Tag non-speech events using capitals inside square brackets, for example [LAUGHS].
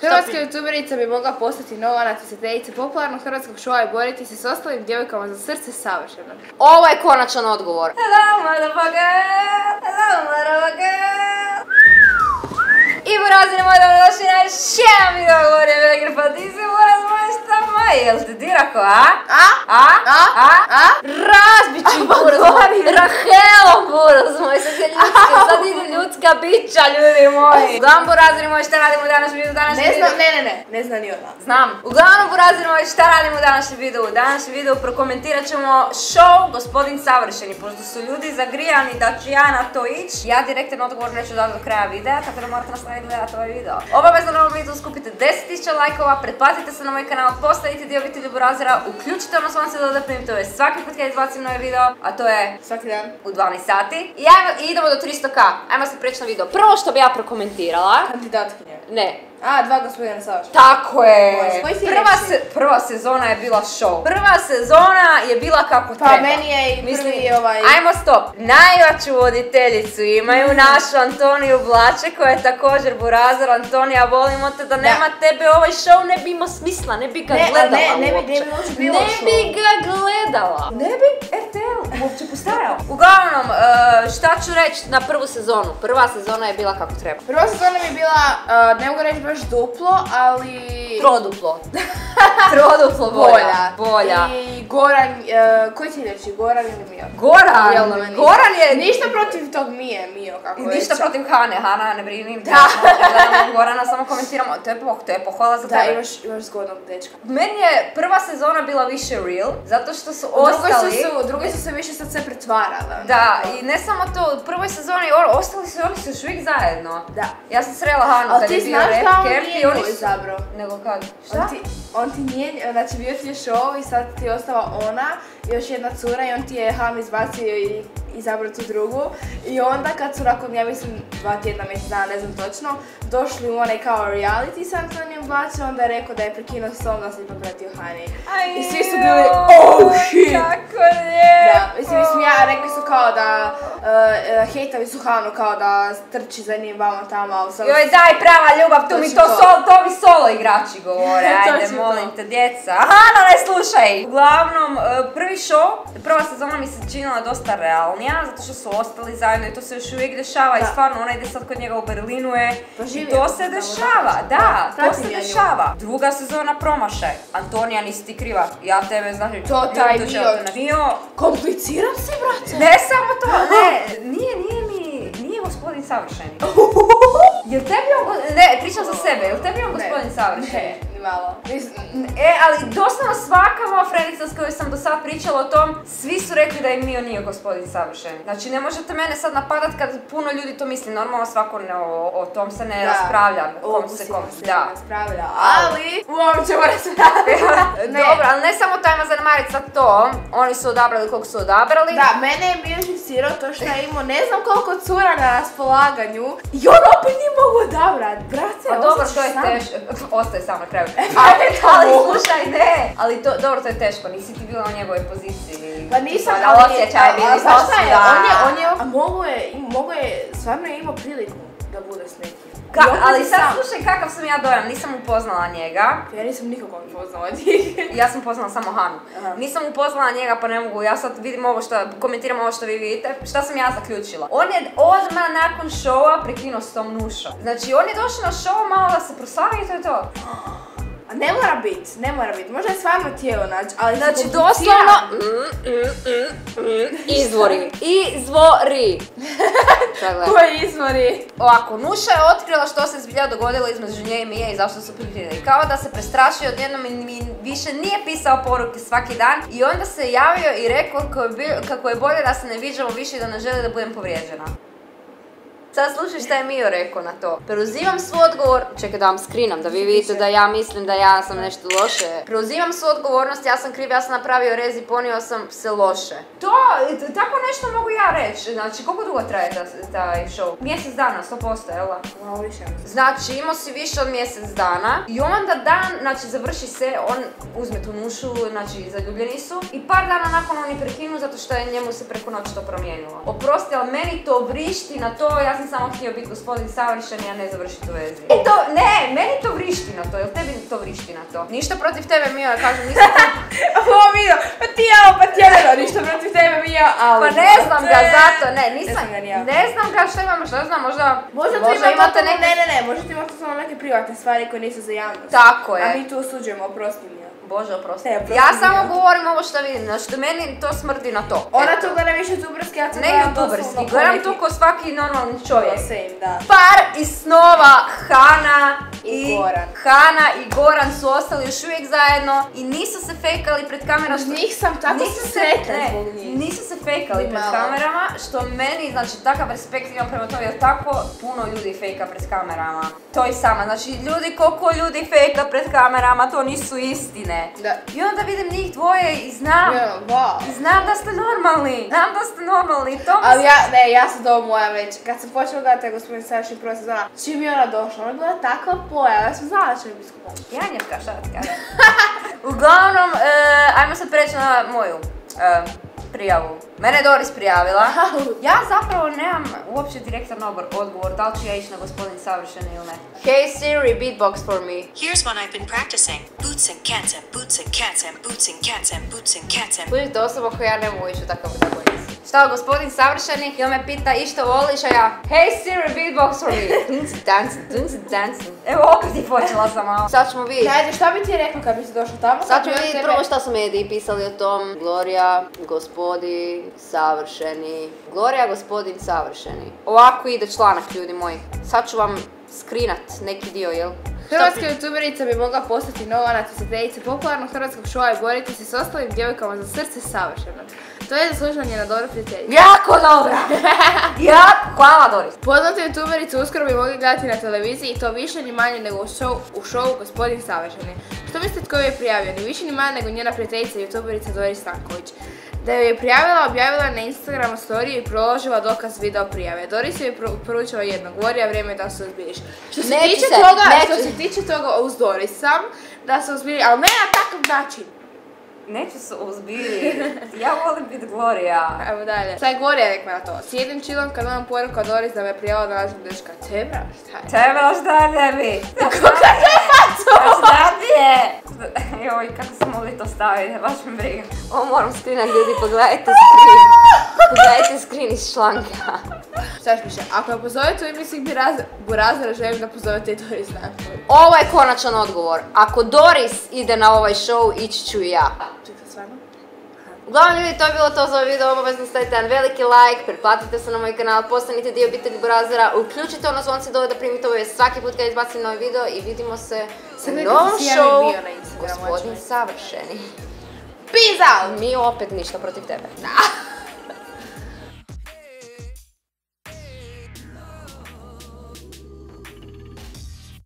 Hrvatska youtuberica bi mogla postati nova natjecateljica popularnog hrvatskog šova i boriti se s ostalim djevojkama za srce savršeno. Ovo je konačan odgovor. Hello, motherfucker! Hello, motherfucker! I burazine moji dobrodošli na još jedan video govori Vegar, pa ti se buraz moj šta moj, jel ti rako, a? A? A? A? Buraz moj, Rahelo buraz moj, sad je ljudska, [LAUGHS] sad idu ljudska bića, ljudi moji. Uglavnom burazine moji, šta radimo u današnjem videu, današnjem Ne videu? znam, ne, ne, ne, ne zna ni ona. Znam. Uglavnom, burazir moj, šta radimo u današnjem videu? U današnjem videu prokomentirat ćemo show Gospodin Savršeni, pošto su ljudi zagrijani da ću ja na to ići. Ja direktan odgovor neću dati do kraja videa, tako da morate nastaviti gledati ovaj video. Obavezno na ovom videu skupite 10.000 lajkova, pretplatite se na moj kanal, postavite dio obitelji Burazira, uključite ono da da primite ove svaki put kad izbacim novi video, a to je Svaki dan. u 12 sati. I, ajmo, i idemo do 300k. Ajmo se preći na video. Prvo što bi ja prokomentirala, Kandidatkinje. ne, A, dva gospodina Savršena. tako je! Prva, se, prva sezona je bila show. Prva sezona je bila kako Pa treba. meni je i Mislim, prvi ovaj... Ajmo stop. Najjaču voditeljicu imaju našu Antoniju Blače koja je također burazar. Antonija, volimo te da nema tebe ovaj show ne bi imao smisla, ne bi ga Ne, gledala ne, ne bi- ne bi bilo Ne bi ga gledala. Ne bi RTL uopće postajao. Uglavnom, e, šta ću reći na prvu sezonu? Prva sezona je bila kako treba. Prva sezona mi je bila, uh, ne mogu reći baš duplo, ali... Troduplo. [LAUGHS] Troduplo bolja. Bolja. I Goran, uh, koji ti reći, Goran ili Mio? Goran, Jel da meni? Goran je... Ništa protiv tog Mije, Mio, kako ništa protiv Hane, Hana ne brini. Da. Gorana, samo komentiramo, to je, poh, to je pohvala za Da, tebe. imaš, imaš zgodnog dečka. Meni je prva sezona bila više real, zato što su U ostali... su, drugoj su se više sad sve pretvarale. Da, i ne samo to, u prvoj sezoni ostali su, oni su još uvijek zajedno. Da. Ja sam srela Hanu Ali kad ti je bio znaš rap da on camp nije i oni nju su... izabrao? Nego kad? Šta? On ti, on ti nije, znači bio ti je show i sad ti je ostala ona, još jedna cura i on ti je Ham izbacio i izabrao tu drugu. I onda kad su nakon, ja mislim, dva tjedna, mjesec dana, ne znam točno, došli u onaj kao reality sa Antonijom Blačom, onda je rekao da je prekinuo s tom da se ipak vratio Hani. I svi su bili, oh shit! Kako lijepo! Da, mislim, mislim, ja, su kao da, uh, hejtali su Hanu kao da trči za njim vamo tamo, sad... Joj daj prava ljubav, tu mi Točno to, to. sol, to mi solo igrači govore, [LAUGHS] ajde molim to. te djeca. Hano ne slušaj! Uglavnom, e, prvi show, prva sezona mi se činila dosta realnija, zato što su ostali zajedno i to se još uvijek dešava i stvarno ona ide sad kod njega u Berlinu je Pa i to se dešava, da. to se dešava. Druga sezona promašaj. Antonija nisi ti kriva, ja tebe znaš. To taj na Mio. Kompliciram se, brate! Ne samo to, ne, nije, nije mi, nije gospodin savršeni. [LAUGHS] Jel tebi on, ne, pričam za sebe, jel tebi on gospodin savršeni? Ne, malo. E, ali doslovno svaka moja frenica s kojoj sam do sad pričala o tom, svi su rekli da im Mio nije gospodin savršen. Znači ne možete mene sad napadat kad puno ljudi to misli, normalno svako ne, o, o tom se ne Da. raspravlja, o kom se kom, se da. raspravlja, ali u ovom ćemo raspravljati. [LAUGHS] Dobro, ali ne samo tajma zanemarit sad to, oni su odabrali koliko su odabrali. Da, mene je bio živcirao to što je imao ne znam koliko cura na raspolaganju i on opet nije mogu odabrat, brate, Pa dobro, to je teško. Ostaje sam na kraju. Ali slušaj, ne. Ali to, dobro, to je teško. Nisi ti bila u njegovoj poziciji. Pa nisam, ali, osjećaj bili je, on je, on je, a mogo je, mogo je, stvarno je imao priliku da bude s nekim. Ka- ali sad sam. slušaj kakav sam ja dojam, nisam upoznala njega. Ja nisam nikog poznala od njih. [LAUGHS] Ja sam upoznala samo Hanu. Aha. Nisam upoznala njega pa ne mogu, ja sad vidim ovo što, komentiram ovo što vi vidite. Šta sam ja zaključila? On je odmah nakon showa prekinuo s tom nušom. Znači on je došao na show malo da se proslavi i to je to. [GASPS] [GASPS] Ne mora bit, ne mora bit, možda je stvarno tijelo naći, ali Znači doslovno mm, mm, mm, mm, izvori. Izvori. [LAUGHS] Gledaj. Koji izvori? Ovako, Nuša je otkrila što se zbilja dogodilo između nje i Mije i zašto su priklinili. Kao da se prestrašio odjednom i mi više nije pisao poruke svaki dan i onda se javio i rekao kako je, kako je bolje da se ne viđamo više i da ne želi da budem povrijeđena. Sad slušaj šta je Mio rekao na to. Preuzimam svoj odgovor, čekaj da vam skrinam, da vi vidite da ja mislim da ja sam nešto loše. Preuzimam svoju odgovornost, ja sam kriv, ja sam napravio rez i ponio sam se loše. To, tako nešto mogu ja reći. Znači, koliko dugo traje ta- taj show? Mjesec dana, 100%, jel da? Malo više. Znači, imao si više od mjesec dana i onda dan, znači, završi se, on uzme tu nušu, znači, zaljubljeni su i par dana nakon oni prekinu zato što je njemu se preko noći to promijenilo. Oprosti, ali meni to vrišti na to, ja sam samo htio biti gospodin savršen, a ne završiti u vezi. E to, ne, meni to vrišti Ništa protiv tebe, Mio, kažem, nisam. [LAUGHS] Ovo video, pa ti ja, pa ti ja, ništa protiv tebe mi ja, ali... Pa ne znam ga. Zato, ne, nisam, ja. ne znam ga što imamo, što znam, možda, Možda tu možda ima imate neke... Ne, ne, ne, možda tu ima samo neke privatne stvari koje nisu za javnost. Tako je. A mi tu osuđujemo, oprosti mi. Bože, oprosti. Ne, oprosti Ja samo ja. govorim ovo što vidim, znači što meni to smrdi na to. Ona Eto. to gleda više youtuberski, ja to Ne gledam ko gledam to ko svaki normalni čovjek. Same, da. Par iz snova Hana i, I Goran. Hana i Goran su ostali još uvijek zajedno i nisu se fejkali pred kamerama. Uz što- njih sam tako nisu se, sretna zbog njih. nisu se fejkali pred kamerama, što meni, znači, takav respekt imam prema tome, jer tako puno ljudi fejka pred kamerama. To i sama, znači, ljudi, koliko ljudi fejka pred kamerama, to nisu istine. Da. I onda vidim njih dvoje i znam, Ja, wow. i znam da ste normalni, znam da ste normalni, to mi Ali ja, ne, ja sam to moja već, kad sam počela gledati taj gospodin Saši prva sezona, čim je ona došla, ona je bila takva pojava, ja sam znala da će mi biti skupa. Janjevka, šta da ti kažem. [LAUGHS] Uglavnom, e, ajmo sad preći na moju e, prijavu. Mene je Doris prijavila. [LAUGHS] Ja zapravo nemam uopće direktan odgovor da li ću ja ići na gospodin savršen ili ne. Hey Siri, beatbox for me. Here's one I've been practicing. Boots and cats and boots and cats and boots and cats and boots and cats and Budite osoba koja ja ne mogu ići u takav zaborav. Šta, gospodin savršeni? I on me pita i što voliš, a ja Hey Siri, beatbox for me. Dunci, danci, dunci, danci. Evo opet je počela sam malo. Sad ćemo vidjeti. Ajde, šta bi ti rekla kad bi si došla tamo? Sad ćemo vidjeti prvo šta su mediji pisali o tom. Gloria, gospodin, savršeni. Gloria, gospodin, savršeni. Ovako ide članak, ljudi moji. Sad ću vam skrinat neki dio, jel? Hrvatska youtuberica bi mogla postati nova natjecateljica popularnog hrvatskog šova i boriti se s ostalim djevojkama za srce savršeno. To je zaslužila njena dobra prijateljica. Jako dobro! jako, hvala Doris. Poznate youtuberice uskoro bi mogli gledati na televiziji i to više ni manje nego u show, u showu Gospodin Savršeni. Što mislite tko je prijavio? Ni više ni manje nego njena prijateljica youtuberica Doris Stanković. Da ju je prijavila, objavila je na Instagramu storiju i proložila dokaz video prijave. Doris je poručila jedno, govori, a vrijeme je da se uzbiješ. Što se Neću tiče se, toga, neću. što se tiče toga uz Doris sam, da se uzbiješ, ali ne na takav način. Neću se uzbili. Ja volim biti Gloria. Evo dalje. Sad je Gorija rekla na to. Sjedim chillom kad imam poruka Doris da me prijavila da nađem dečka. Tebra, šta je? Tebe šta ne bi? [LAUGHS] Šta ti je? [LAUGHS] Joj, kako smo mogli to staviti, baš me briga. Ovo moram skrinat, ljudi, pogledajte skrin. Pogledajte skrin iz članka. Šta još piše? Ako me pozovete u Buraz- Burazera, želim da pozovete i Doris Stanković. Ovo je konačan odgovor. Ako Doris ide na ovaj show, ići ću i ja. Čekaj, stvarno? Uglavnom ljudi, to je bilo to za ovaj video, obavezno stavite jedan veliki like, pretplatite se na moj kanal, postanite dio obitelji Burazera, uključite ono zvonce dole da primite obavijest svaki put kad izbacim novi video i vidimo se u novom show Gospodin savršeni. Peace out! Mi opet ništa protiv tebe.